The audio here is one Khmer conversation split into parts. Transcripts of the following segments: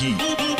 一。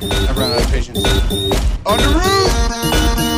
I ran out of patience. On the roof!